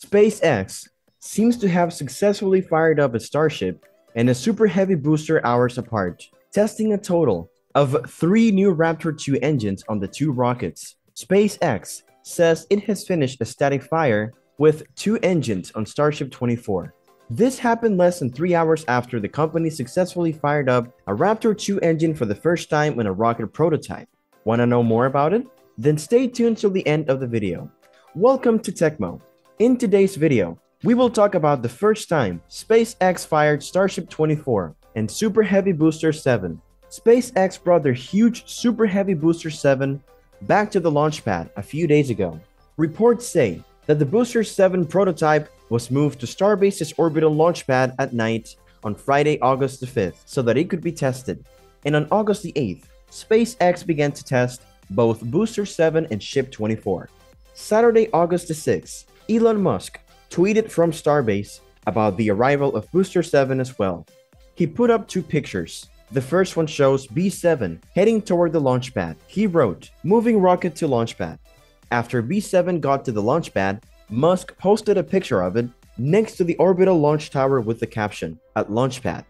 SpaceX seems to have successfully fired up a Starship and a Super Heavy booster hours apart, testing a total of three new Raptor 2 engines on the two rockets. SpaceX says it has finished a static fire with two engines on Starship 24. This happened less than three hours after the company successfully fired up a Raptor 2 engine for the first time on a rocket prototype. Want to know more about it? Then stay tuned till the end of the video. Welcome to Techmo. In today's video, we will talk about the first time SpaceX fired Starship 24 and Super Heavy Booster 7. SpaceX brought their huge Super Heavy Booster 7 back to the launch pad a few days ago. Reports say that the Booster 7 prototype was moved to Starbase's orbital launch pad at night on Friday, August the 5th, so that it could be tested. And on August the 8th, SpaceX began to test both Booster 7 and Ship 24. Saturday, August the 6th, Elon Musk tweeted from Starbase about the arrival of Booster 7 as well. He put up two pictures. The first one shows B7 heading toward the launch pad. He wrote, moving rocket to launch pad. After B7 got to the launch pad, Musk posted a picture of it next to the orbital launch tower with the caption, at launch pad.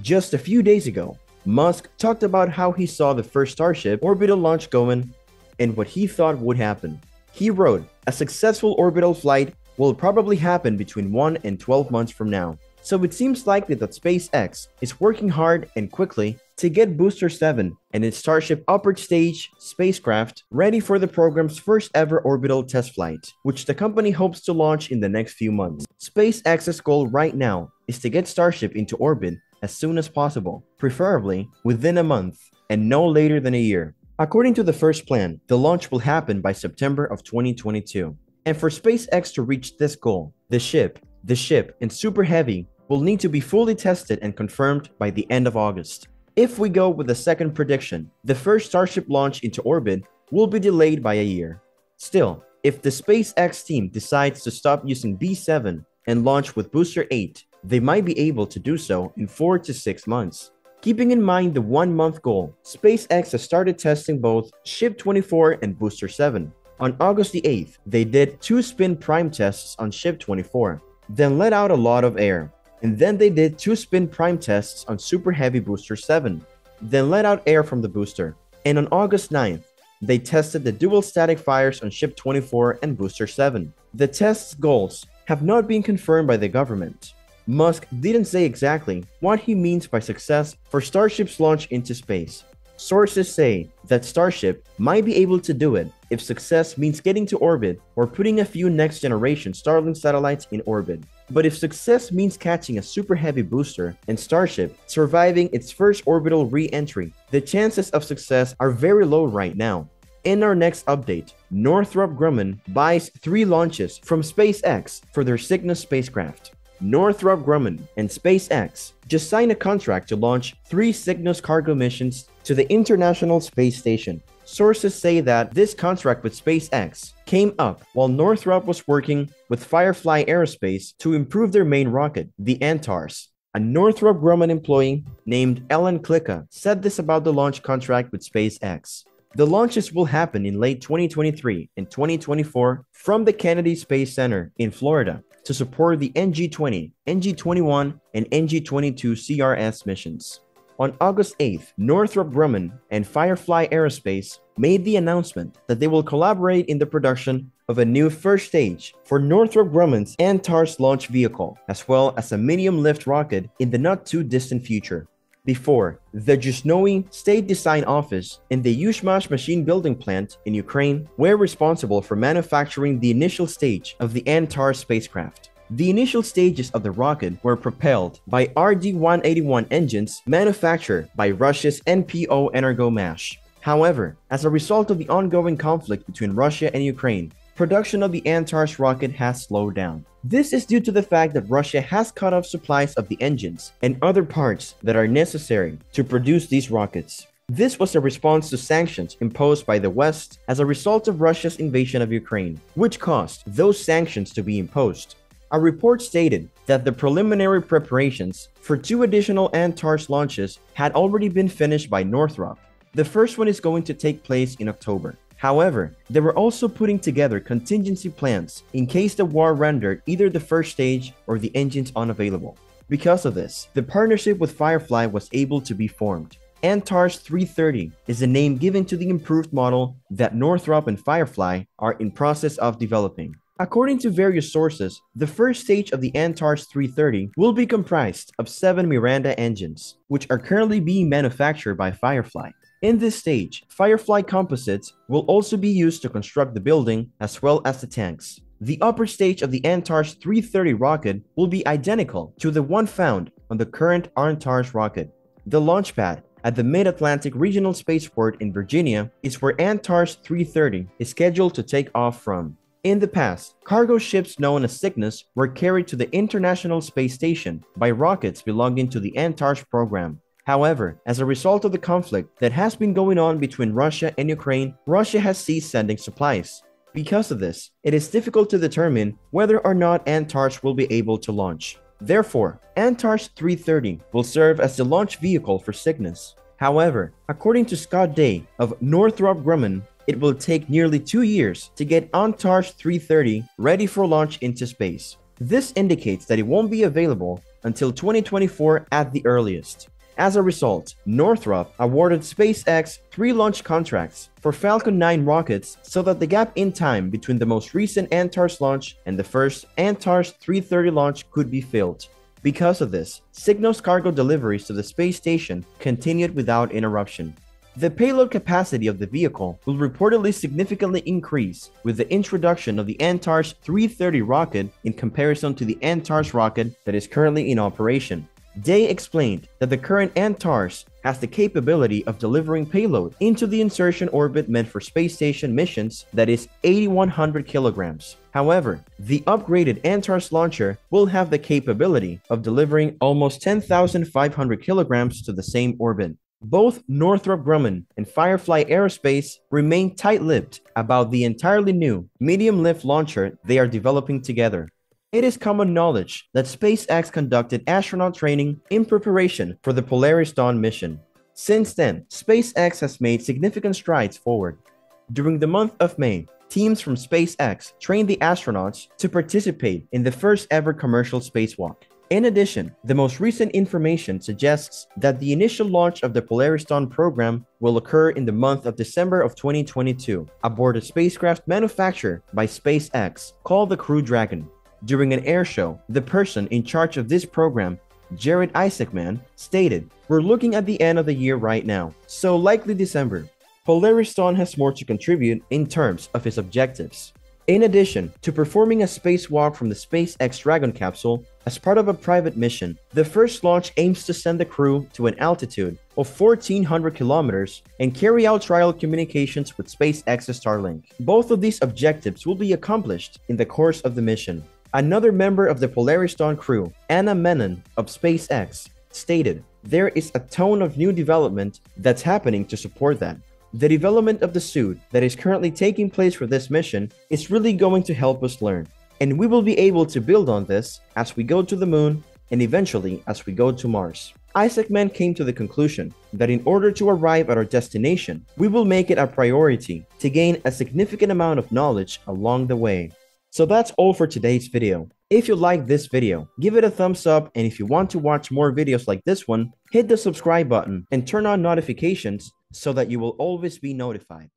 Just a few days ago, Musk talked about how he saw the first Starship orbital launch going and what he thought would happen. He wrote, a successful orbital flight will probably happen between 1 and 12 months from now. So it seems likely that SpaceX is working hard and quickly to get Booster 7 and its Starship upper stage spacecraft ready for the program's first ever orbital test flight, which the company hopes to launch in the next few months. SpaceX's goal right now is to get Starship into orbit as soon as possible, preferably within a month and no later than a year. According to the first plan, the launch will happen by September of 2022. And for SpaceX to reach this goal, the ship, the ship, and Super Heavy will need to be fully tested and confirmed by the end of August. If we go with the second prediction, the first Starship launch into orbit will be delayed by a year. Still, if the SpaceX team decides to stop using B7 and launch with Booster 8, they might be able to do so in 4 to 6 months. Keeping in mind the one month goal, SpaceX has started testing both Ship 24 and Booster 7. On August the 8th, they did two spin prime tests on Ship 24, then let out a lot of air. And then they did two spin prime tests on Super Heavy Booster 7, then let out air from the booster. And on August 9th, they tested the dual static fires on Ship 24 and Booster 7. The test's goals have not been confirmed by the government, Musk didn't say exactly what he means by success for Starship's launch into space. Sources say that Starship might be able to do it if success means getting to orbit or putting a few next generation Starlink satellites in orbit. But if success means catching a super heavy booster and Starship surviving its first orbital re entry, the chances of success are very low right now. In our next update, Northrop Grumman buys three launches from SpaceX for their Cygnus spacecraft. Northrop Grumman and SpaceX just signed a contract to launch three Cygnus cargo missions to the International Space Station. Sources say that this contract with SpaceX came up while Northrop was working with Firefly Aerospace to improve their main rocket, the Antares. A Northrop Grumman employee named Ellen Klicka said this about the launch contract with SpaceX. The launches will happen in late 2023 and 2024 from the Kennedy Space Center in Florida to support the NG-20, NG-21, and NG-22 CRS missions. On August 8th, Northrop Grumman and Firefly Aerospace made the announcement that they will collaborate in the production of a new first stage for Northrop Grumman's Antares launch vehicle, as well as a medium lift rocket in the not too distant future. Before, the Yuzhnoye State Design Office and the Yuzhmash machine building plant in Ukraine were responsible for manufacturing the initial stage of the Antares spacecraft. The initial stages of the rocket were propelled by RD-181 engines manufactured by Russia's NPO Energomash. However, as a result of the ongoing conflict between Russia and Ukraine, production of the Antares rocket has slowed down. This is due to the fact that Russia has cut off supplies of the engines and other parts that are necessary to produce these rockets. This was a response to sanctions imposed by the West as a result of Russia's invasion of Ukraine, which caused those sanctions to be imposed. A report stated that the preliminary preparations for two additional Antares launches had already been finished by Northrop. The first one is going to take place in October. However, they were also putting together contingency plans in case the war rendered either the first stage or the engines unavailable. Because of this, the partnership with Firefly was able to be formed. Antares 330 is the name given to the improved model that Northrop and Firefly are in process of developing. According to various sources, the first stage of the Antares 330 will be comprised of seven Miranda engines, which are currently being manufactured by Firefly. In this stage, Firefly composites will also be used to construct the building as well as the tanks. The upper stage of the Antares 330 rocket will be identical to the one found on the current Antares rocket. The launch pad at the Mid-Atlantic Regional Spaceport in Virginia is where Antares 330 is scheduled to take off from. In the past, cargo ships known as Cygnus were carried to the International Space Station by rockets belonging to the Antares program. However, as a result of the conflict that has been going on between Russia and Ukraine, Russia has ceased sending supplies. Because of this, it is difficult to determine whether or not Antares will be able to launch. Therefore, Antares 330 will serve as the launch vehicle for Cygnus. However, according to Scott Day of Northrop Grumman, it will take nearly two years to get Antares 330 ready for launch into space. This indicates that it won't be available until 2024 at the earliest. As a result, Northrop awarded SpaceX three launch contracts for Falcon 9 rockets so that the gap in time between the most recent Antares launch and the first Antares 330 launch could be filled. Because of this, Cygnus cargo deliveries to the space station continued without interruption. The payload capacity of the vehicle will reportedly significantly increase with the introduction of the Antares 330 rocket in comparison to the Antares rocket that is currently in operation. Day explained that the current Antares has the capability of delivering payload into the insertion orbit meant for space station missions that is 8100 kilograms. However, the upgraded Antares launcher will have the capability of delivering almost 10,500 kilograms to the same orbit. Both Northrop Grumman and Firefly Aerospace remain tight-lipped about the entirely new medium-lift launcher they are developing together. It is common knowledge that SpaceX conducted astronaut training in preparation for the Polaris Dawn mission. Since then, SpaceX has made significant strides forward. During the month of May, teams from SpaceX trained the astronauts to participate in the first ever commercial spacewalk. In addition, the most recent information suggests that the initial launch of the Polaris Dawn program will occur in the month of December of 2022 aboard a spacecraft manufactured by SpaceX called the Crew Dragon. During an air show, the person in charge of this program, Jared Isaacman, stated, We're looking at the end of the year right now, so likely December. Polaris Dawn has more to contribute in terms of his objectives. In addition to performing a spacewalk from the SpaceX Dragon capsule as part of a private mission, the first launch aims to send the crew to an altitude of 1400 kilometers and carry out trial communications with SpaceX's Starlink. Both of these objectives will be accomplished in the course of the mission. Another member of the Polaris Dawn crew, Anna Menon of SpaceX, stated, There is a tone of new development that's happening to support that. The development of the suit that is currently taking place for this mission is really going to help us learn. And we will be able to build on this as we go to the moon and eventually as we go to Mars. Isaacman came to the conclusion that in order to arrive at our destination, we will make it a priority to gain a significant amount of knowledge along the way. So that's all for today's video. If you like this video, give it a thumbs up and if you want to watch more videos like this one, hit the subscribe button and turn on notifications so that you will always be notified.